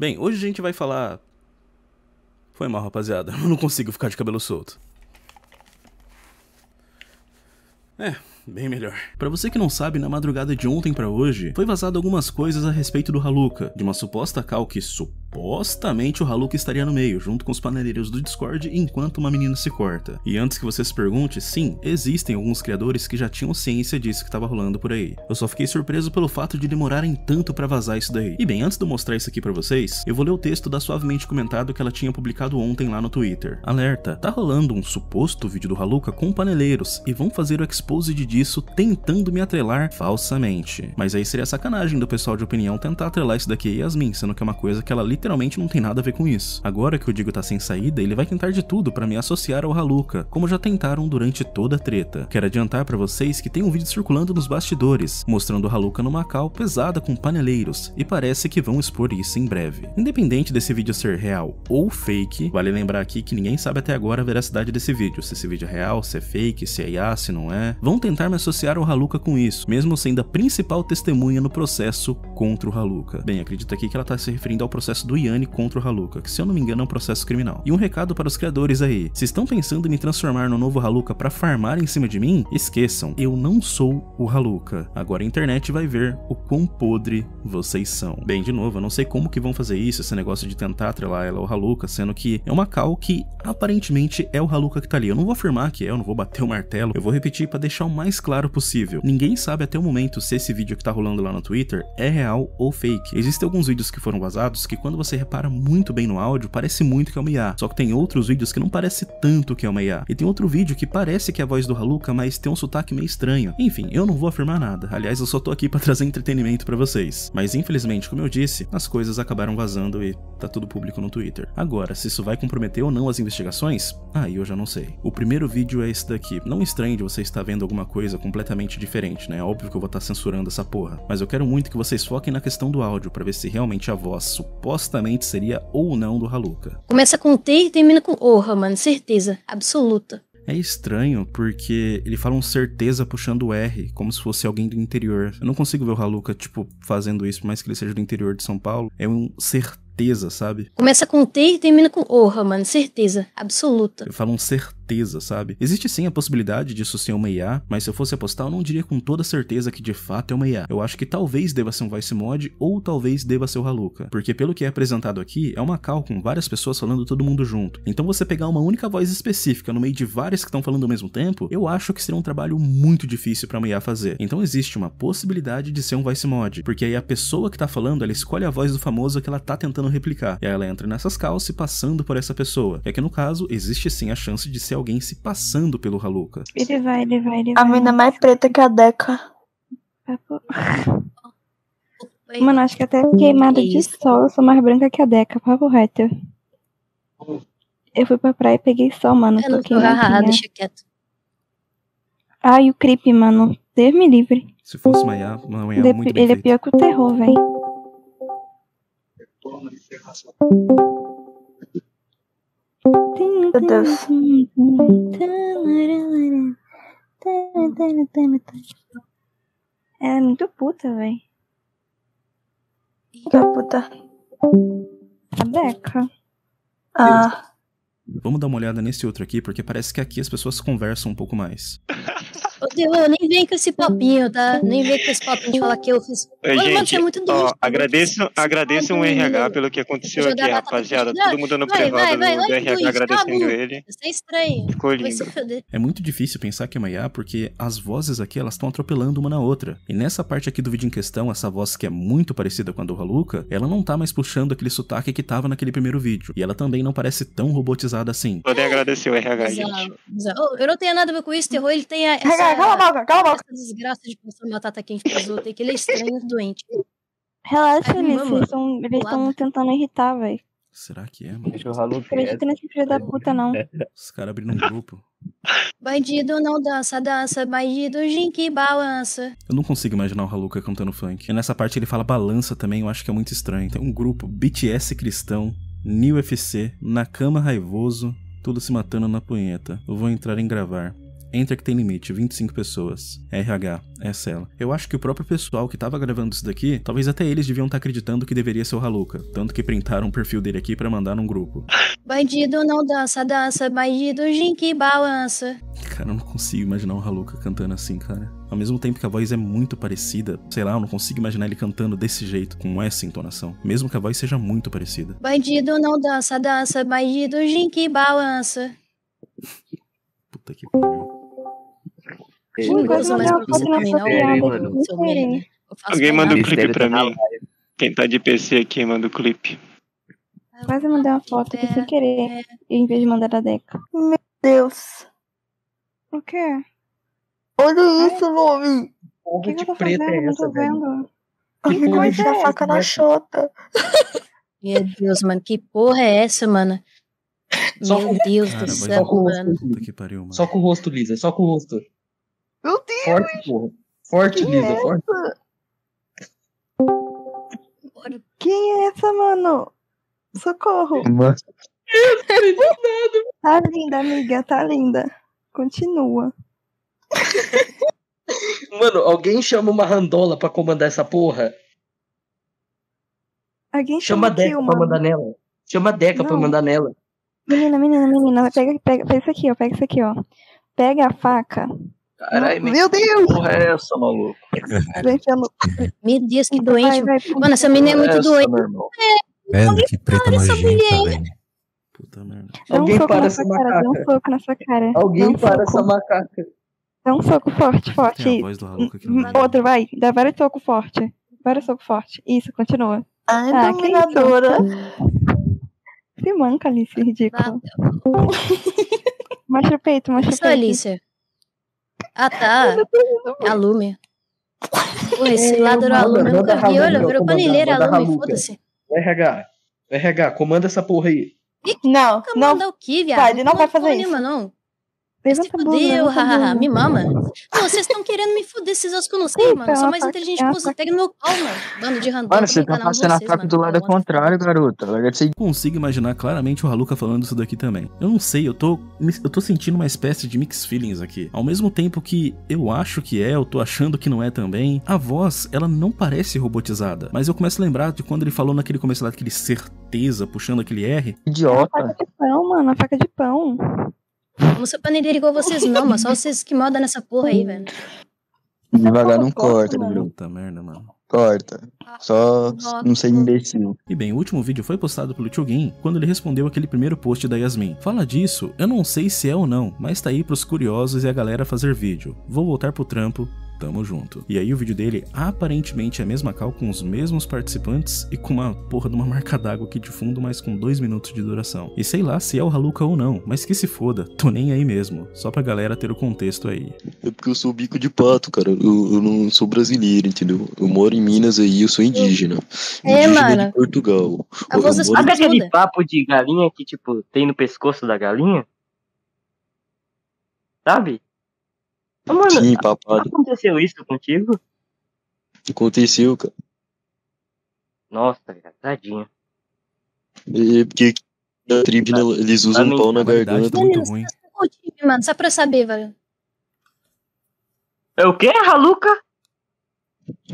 Bem, hoje a gente vai falar. Foi mal, rapaziada. Eu não consigo ficar de cabelo solto. É, bem melhor. Pra você que não sabe, na madrugada de ontem pra hoje, foi vazado algumas coisas a respeito do Haluka, de uma suposta cal que supostamente o Haluka estaria no meio, junto com os paneleiros do Discord, enquanto uma menina se corta. E antes que você se pergunte, sim, existem alguns criadores que já tinham ciência disso que tava rolando por aí. Eu só fiquei surpreso pelo fato de demorarem tanto pra vazar isso daí. E bem, antes de eu mostrar isso aqui pra vocês, eu vou ler o texto da suavemente comentado que ela tinha publicado ontem lá no Twitter. Alerta, tá rolando um suposto vídeo do Haluka com paneleiros e vão fazer o exposed disso tentando me atrelar falsamente. Mas aí seria sacanagem do pessoal de opinião tentar atrelar isso daqui a Yasmin, sendo que é uma coisa que ela literalmente não tem nada a ver com isso. Agora que o Digo tá sem saída, ele vai tentar de tudo para me associar ao Haluka, como já tentaram durante toda a treta. Quero adiantar para vocês que tem um vídeo circulando nos bastidores, mostrando o Haluka numa cal pesada com paneleiros, e parece que vão expor isso em breve. Independente desse vídeo ser real ou fake, vale lembrar aqui que ninguém sabe até agora a veracidade desse vídeo, se esse vídeo é real, se é fake, se é IA, se não é. Vão tentar me associar ao Haluka com isso, mesmo sendo a principal testemunha no processo contra o Haluka. Bem, acredito aqui que ela tá se referindo ao processo do Yanni contra o Haluka, que se eu não me engano é um processo criminal. E um recado para os criadores aí, se estão pensando em me transformar no novo Haluka para farmar em cima de mim, esqueçam, eu não sou o Haluka. Agora a internet vai ver o quão podre vocês são. Bem, de novo, eu não sei como que vão fazer isso, esse negócio de tentar atrelar ela ao Haluka, sendo que é uma cal que aparentemente é o Haluka que tá ali. Eu não vou afirmar que é, eu não vou bater o martelo, eu vou repetir para deixar o mais claro possível. Ninguém sabe até o momento se esse vídeo que tá rolando lá no Twitter é real ou fake. Existem alguns vídeos que foram vazados que quando você repara muito bem no áudio, parece muito que é uma IA. Só que tem outros vídeos que não parece tanto que é uma IA. E tem outro vídeo que parece que é a voz do Haluka, mas tem um sotaque meio estranho. Enfim, eu não vou afirmar nada. Aliás, eu só tô aqui para trazer entretenimento para vocês. Mas infelizmente, como eu disse, as coisas acabaram vazando e tá tudo público no Twitter. Agora, se isso vai comprometer ou não as investigações, aí eu já não sei. O primeiro vídeo é esse daqui. Não estranhe de você estar vendo alguma coisa completamente diferente, né? Óbvio que eu vou estar censurando essa porra. Mas eu quero muito que vocês foquem na questão do áudio para ver se realmente a voz supostamente seria ou não do Haluka. Começa com T e termina com Orra, mano. Certeza. Absoluta. É estranho porque ele fala um certeza puxando o R, como se fosse alguém do interior. Eu não consigo ver o Haluka, tipo, fazendo isso, por mais que ele seja do interior de São Paulo. É um certeza, sabe? Começa com T e termina com Orra, mano. Certeza. Absoluta. Ele fala um certeza, sabe? Existe sim a possibilidade disso ser uma IA, mas se eu fosse apostar, eu não diria com toda certeza que de fato é uma IA. Eu acho que talvez deva ser um voice mod ou talvez deva ser o Haluka. Porque pelo que é apresentado aqui, é uma call com várias pessoas falando todo mundo junto. Então você pegar uma única voz específica no meio de várias que estão falando ao mesmo tempo, eu acho que seria um trabalho muito difícil pra uma IA fazer. Então existe uma possibilidade de ser um voice mod, porque aí a pessoa que tá falando, ela escolhe a voz do famoso que ela tá tentando replicar. E aí ela entra nessas calls se passando por essa pessoa. É que no caso, existe sim a chance de ser alguém se passando pelo Haluka. Ele vai, ele vai, ele A vai. mina mais preta que a Deca. Mano, acho que até queimada de sol, eu sou mais branca que a Deca, papo reto. Eu fui pra praia e peguei sol, mano. Eu não tô haha, deixa quieto. Ai, o creep, mano. Deus me livre. Se fosse uma IA, uma IA Ele é muito bem ele é feita. pior que o terror, véi. Meu Deus. Ela é muito puta, véi. Da puta. A Deca. Ah, Vamos dar uma olhada nesse outro aqui, porque parece que aqui as pessoas conversam um pouco mais. Deus, nem vem com esse papinho, tá? Nem vem com esse papinho de falar que eu fiz. Oi, Mano, gente, você é muito ó, doente. agradeço, agradeço um RH pelo que aconteceu aqui, rapaziada. Todo mundo no Vai, vai, privado vai, do vai, RH Luiz, agradecendo cabo. ele. Você é estranho. Ficou lindo. É muito difícil pensar que é uma IA porque as vozes aqui elas estão atropelando uma na outra. E nessa parte aqui do vídeo em questão, essa voz que é muito parecida com a do Haluka, ela não tá mais puxando aquele sotaque que tava naquele primeiro vídeo. E ela também não parece tão robotizada assim. Podem agradecer o RH, gente. Eu não tenho nada a ver com isso, terror. Ele tem a, essa, Cala a boca, cala a boca. essa desgraça de passar batata quente pros outros. Que ele é estranho e doente. Relaxa, Ai. Eles estão tentando irritar, véi. Será que é, mano? Deixa o Halu Acredita nesse filho da puta, não. Os caras abrindo um grupo. Bandido não dança, dança. Bandido que balança. Eu não consigo imaginar o Haluka cantando funk. E nessa parte ele fala balança também, eu acho que é muito estranho. Tem um grupo BTS cristão, New FC, Nakama raivoso, tudo se matando na punheta. Eu vou entrar em gravar. Entra que tem limite, 25 pessoas. RH, essa é ela. Eu acho que o próprio pessoal que tava gravando isso daqui, talvez até eles deviam estar acreditando que deveria ser o Haluka. Tanto que printaram o perfil dele aqui pra mandar num grupo. Bandido não dança, dança, bandido que balança. Cara, eu não consigo imaginar o Haluka cantando assim, cara. Ao mesmo tempo que a voz é muito parecida, sei lá, eu não consigo imaginar ele cantando desse jeito, com essa entonação. Mesmo que a voz seja muito parecida. Bandido não dança, dança, bandido que balança. Puta que pariu. Coisa pra você Seu Alguém manda um. Esse clipe pra tá mim. Quem tá de PC aqui, manda o clipe. Quase mandei uma foto aqui sem querer, em vez de mandar a Deca. Deus. O quê? Olha isso, nome. O Porra que, que de eu tô preta fazendo? é Não essa, tô vendo. Alguém porra vai de enfiar a faca na chota. Meu Deus, mano, que porra é essa, mano? Meu Deus do céu, que mano. Só com o rosto, Lisa, só com o rosto. Meu Deus. Forte, porra. Forte, Lisa, forte. Quem é essa, mano? Socorro. Mano, Tá linda, amiga, tá linda. Continua. Mano, alguém chama uma randola pra comandar essa porra? Alguém Chama chama a Deca pra mandar nela. Chama a Deca pra Não. mandar nela. Menina, menina, menina, pega, pega, pega isso aqui, ó. Pega isso aqui, ó. Pega a faca. Caralho, Meu Deus. que porra é essa, maluco? Vai enfiando. Meu Deus, que Vai, doente. vai, Mano, essa menina é muito essa, doente. irmão? Velho, que preta essa nojenta, velho. Puta merda. Dá um Alguém soco para na essa sua cara, dá um macaca. soco na sua cara. Alguém um para soco. essa macaca. Dá um soco forte, forte. Tem meio. Outro, vai. Dá vários socos forte. Vários socos forte. Isso, continua. Ai, Ah, dominadora. Se manca, Alice, ridículo. Mostra o peito, mostra o é peito. Ah, tá. É a Lume. Porra, esse lado era a Manda- Lume, eu nunca vi. Olha, virou comandar, paneleira a manda Lume, Haluka. foda-se. RH. RH, comanda essa porra aí. Não, Nunca não. o que, viado? Pai, ele não vai fazer isso. nenhuma, não. Se Levanta a bunda, fuder, levanta a hahaha, me mama. Pô, vocês estão querendo me fuder, esses eu não sei, mano. Eu sou mais tá- inteligente que tá- Pega no meu pau, mano. Bando de random. Mano, você tá fazendo a faca do lado contrário, garota. Ser Consigo imaginar claramente o Haluka falando isso daqui também. Eu não sei, eu tô, eu tô sentindo uma espécie de mix feelings aqui. Ao mesmo tempo que eu acho que é, eu tô achando que não é também. A voz, ela não parece robotizada. Mas eu começo a lembrar de quando ele falou naquele começo lá, daquele certeza, puxando aquele R. A idiota. faca de pão, mano. A faca de pão. Não sou paneleiro igual vocês, não, mas só vocês que mandam nessa porra aí, velho. Devagar não Corta. Gabriel. Puta merda, mano. Corta. Só Nossa. não ser imbecil. E bem, o último vídeo foi postado pelo Chugin quando ele respondeu aquele primeiro post da Yasmin. Fala disso, eu não sei se é ou não, mas tá aí pros curiosos e a galera fazer vídeo. Vou voltar pro trampo, tamo junto. E aí o vídeo dele aparentemente é a mesma cal com os mesmos participantes e com uma porra de uma marca d'água aqui de fundo, mas com dois minutos de duração. E sei lá se é o Haluka ou não, mas que se foda, tô nem aí mesmo. Só pra galera ter o contexto aí. É porque eu sou bico de pato, cara. Eu, eu não sou brasileiro, entendeu? Eu moro em Minas aí, eu sou indígena. É, indígena mano. de Portugal. A Eu voz moro- aquele papo de galinha que, tipo, tem no pescoço da galinha? Sabe? Ô, Mano, Sim, papado. aconteceu isso contigo? Aconteceu, cara. Nossa, cara, tadinho. É porque na tribo né, eles usam pau na A garganta. tá muito ruim. Ô, time, mano, só pra eu saber, velho. É o quê, Haluca?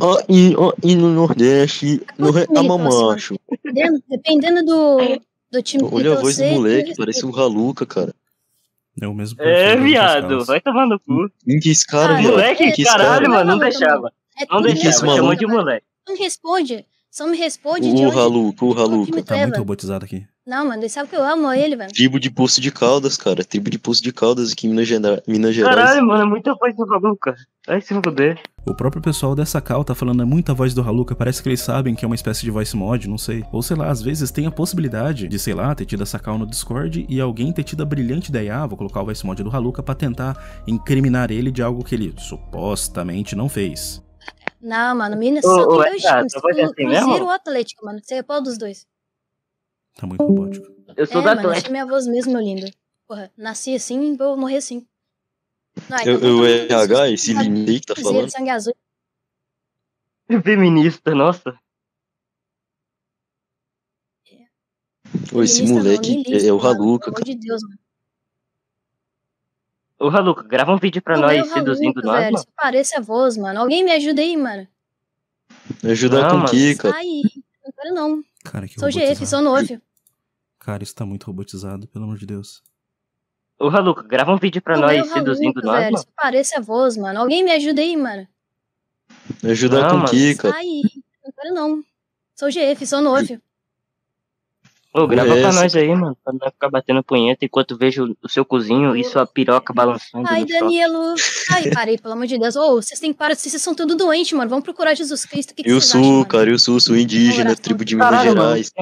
Ó, e, ó, e no Nordeste, no re... Comigo, macho. Dependendo, dependendo do, do time que Olha a voz do moleque, parece um Haluka, cara. É o mesmo É, viado, vai tomar no cu. Esse cara, Ah? Moleque, que caralho, cara? mano, não Não, não, deixava. É Não é deixava, chamou maluco? de moleque. Não responde. Só me responde de O onde. Haluka, o Haluca. Tá é, muito robotizado aqui. Não, mano, ele sabe que eu amo ele, velho. Tribo de Poço de Caldas, cara. Tribo de Poço de Caldas aqui em Minas, Gera- Minas Gerais. Caralho, mano, é muita voz do Haluca. Vai se fuder. O próprio pessoal dessa cal tá falando é muita voz do Haluka, parece que eles sabem que é uma espécie de voice mod, não sei. Ou sei lá, às vezes tem a possibilidade de, sei lá, ter tido essa cal no Discord e alguém ter tido a brilhante ideia, ah, vou colocar o voice mod do Haluka pra tentar incriminar ele de algo que ele supostamente não fez. Não, mano, Minas ô, tem dois times. Cruzeiro ou Atlético, mano. Você é qual dos dois? Tá muito robótico. Eu sou é, do mano, Atlético. achei minha voz mesmo, meu lindo. Porra, nasci assim, vou morrer assim. Não, Eu, então eu mundo RH, esse sabe, Linei que tá falando. sangue azul. Feminista, nossa. Ô, esse Feminista não, moleque niilista, é, é o mano, Haluka, Pelo amor de Deus, mano. Ô, Haluca, grava um vídeo pra Ô, nós meu seduzindo nós, velho, mano. Você parece a voz, mano. Alguém me ajuda aí, mano. Ajudar Não, com o quê, cara? Ai, não quero não. Cara, que Sou GF, sou novo. Cara, isso tá muito robotizado, pelo amor de Deus. Ô, Haluca, grava um vídeo pra Ô, nós seduzindo Raluca, nós, velho, mano. Parece a voz, mano. Alguém me ajuda aí, mano. Ajudar Não, com o cara? Ai, não quero não. Sou GF, sou novo. Ô, grava é pra nós aí, mano. Pra não ficar batendo punheta enquanto vejo o seu cozinho e sua piroca balançando Ai. Danilo. Ai, parei, pelo amor de Deus. Ô, vocês têm que parar, vocês são tudo doentes, mano. Vamos procurar Jesus Cristo. Que, que Eu vocês sou, acham, cara, eu sou, sou indígena, tribo de Minas. Gerais.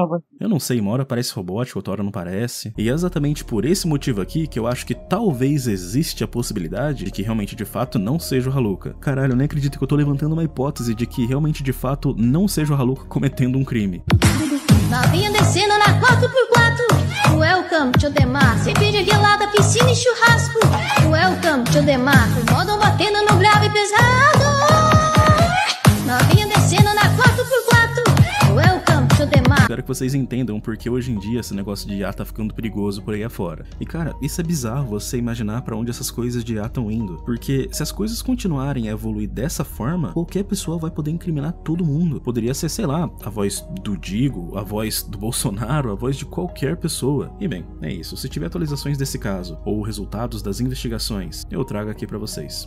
Eu não sei, uma hora parece robótico, outra hora não parece. E é exatamente por esse motivo aqui que eu acho que talvez existe a possibilidade de que realmente de fato não seja o Haluka. Caralho, eu nem acredito que eu tô levantando uma hipótese de que realmente de fato não seja o Haluka cometendo um crime. Novinha descendo na 4x4. Welcome to the mar. Cerveja gelada, piscina e churrasco. Welcome to the mar. O modo batendo no grave pesado. Novinha descendo na 4x4. Espero que vocês entendam porque hoje em dia esse negócio de IA tá ficando perigoso por aí afora. E cara, isso é bizarro você imaginar pra onde essas coisas de IA estão indo. Porque se as coisas continuarem a evoluir dessa forma, qualquer pessoa vai poder incriminar todo mundo. Poderia ser, sei lá, a voz do Digo, a voz do Bolsonaro, a voz de qualquer pessoa. E bem, é isso. Se tiver atualizações desse caso ou resultados das investigações, eu trago aqui pra vocês.